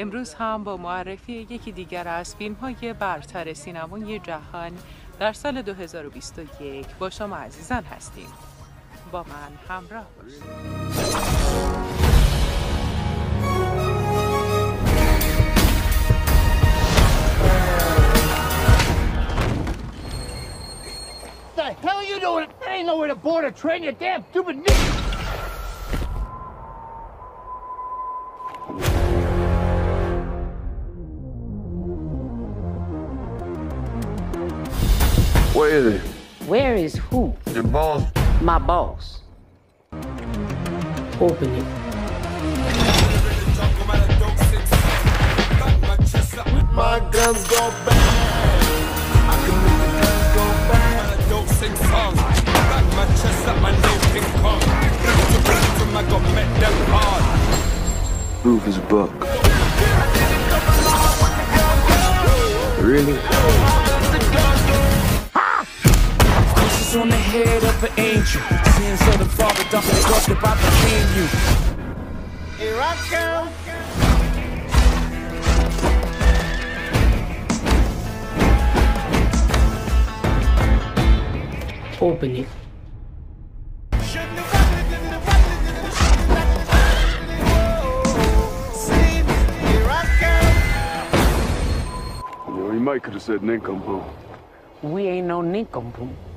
امروز هم با معرفی یکی دیگر از فیلم های برتر سینمای جهان در سال 2021 با شما عزیزان هستیم با من همراه باشید the hell are you doing? There ain't nowhere to board a train, you damn stupid nigga! Where is it? Where is who? Your boss. My boss. Open it. My guns go bang. I can make the guns go bang. don't sing songs. Back my chest up, my name King Kong. To from I got met them hard. Proof is a buck. Really? Kisses on the head of an angel. Sins of the father, dumping the cross that I became you. Here I come. Open it. You know, he might could have said nincompoop. We ain't no nincompoop.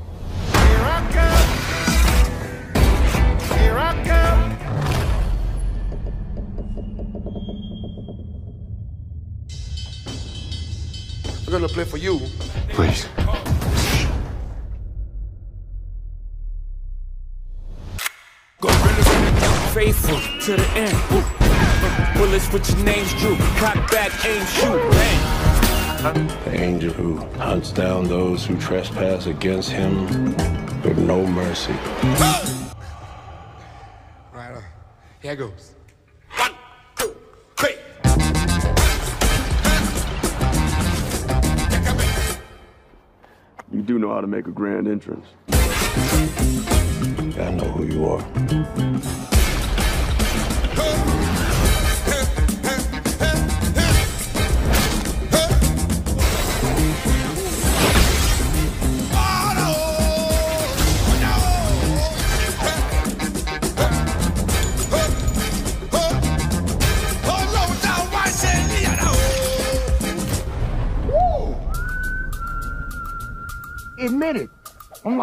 I'm gonna play for you. Please. Faithful to the end. Bullets with your names drew. Cock back, aim, shoot, bang. The angel who hunts down those who trespass against him with no mercy. Right on. Here goes. One, two, three. You do know how to make a grand entrance. I know who you are.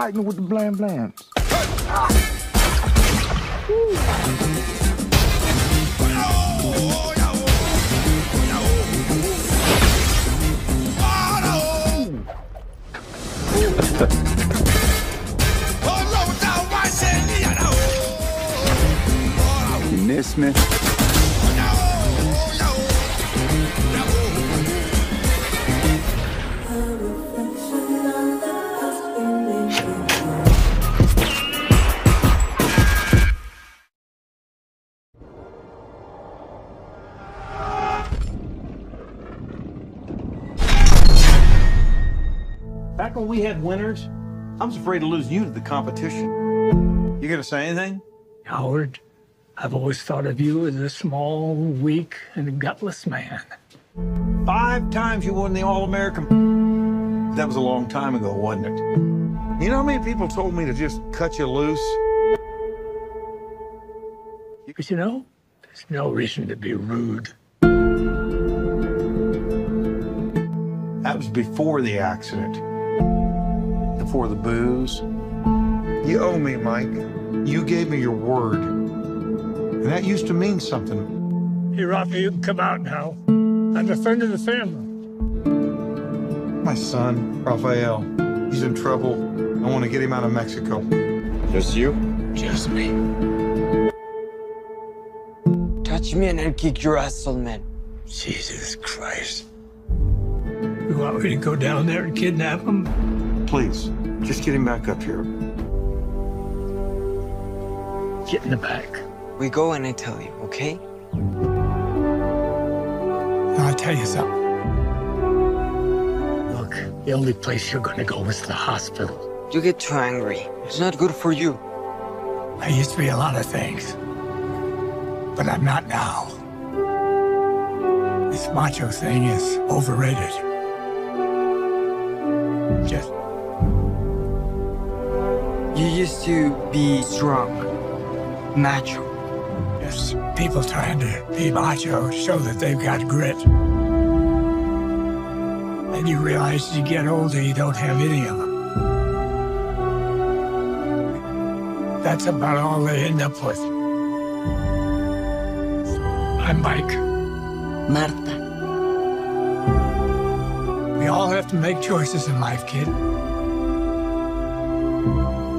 I'm with the blam blams. You miss me? Back when we had winners, I was afraid to lose you to the competition. You gonna say anything? Howard, I've always thought of you as a small, weak, and gutless man. Five times you won the All American. That was a long time ago, wasn't it? You know how many people told me to just cut you loose? But you know, there's no reason to be rude. That was before the accident. Before the booze. You owe me, Mike. You gave me your word. And that used to mean something. Hey, Rafo, you can come out now. I'm a friend of the family. My son, Rafael, he's in trouble. I want to get him out of Mexico. Just you? Just me. Touch me and I'll kick your ass, old man. Jesus Christ. You want me to go down there and kidnap him? Please, just get him back up here. Get in the back. We go and I tell you, okay? I'll tell you something. Look, the only place you're gonna go is the hospital. You get too angry. It's not good for you. I used to be a lot of things, but I'm not now. This macho thing is overrated. Just You used to be strong, macho. Yes, people trying to be macho show that they've got grit. And you realize as you get older, you don't have any of them. That's about all they end up with. I'm Mike. Marta. We all have to make choices in life, kid.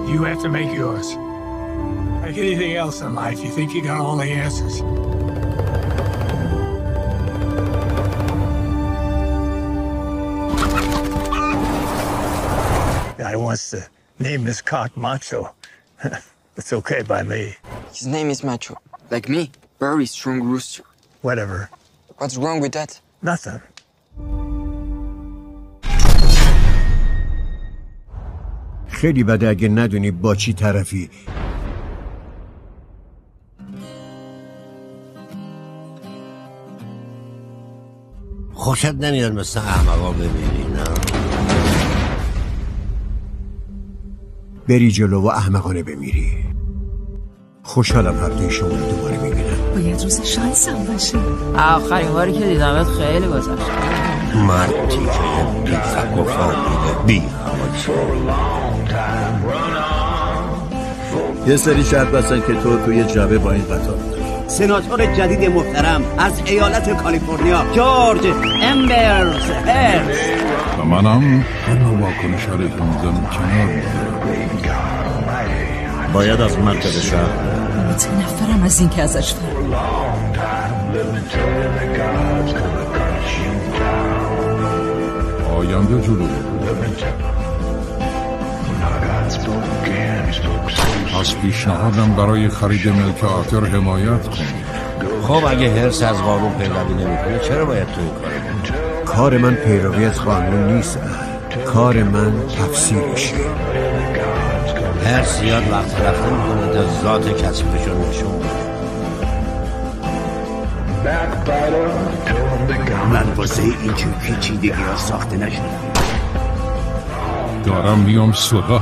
You have to make yours. Like anything else in life, you think you got all the answers. Guy wants to name his cock macho. it's okay by me. His name is Macho. Like me. Very strong rooster. Whatever. What's wrong with that? Nothing. خیلی بده اگه ندونی با چی طرفی. خوشت نمیاد مثل احمقا ببینی نه؟ بری جلو و احمقانه بمیری. خوشحالم هفته شما رو دوباره می‌بینم. باید روز شانسم باشه. آخرین باری که دیدمت خیلی گذشت. مردی که بی فک و بی یه سری شرط بستن که تو توی جبه با این قطار سناتور جدید محترم از ایالت کالیفرنیا جورج امبرز. و منم اون واکنش رو میزم کنار باید از مرکز شهر. متنفرم از این که ازش فرم آینده جلو. از پیشنهادم برای خرید ملک آتر حمایت کن. خب اگه هرس از قانون پیروی نمی‌کنه چرا باید تو این کار کار من پیروی از قانون نیست. کار من تفسیرشه هرس زیاد وقت رفته می‌کنه تا ذات کسیفشون نشون من واسه اینجور پیچیدگی ها ساخته نشدم. دارم میام سراغ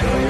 Let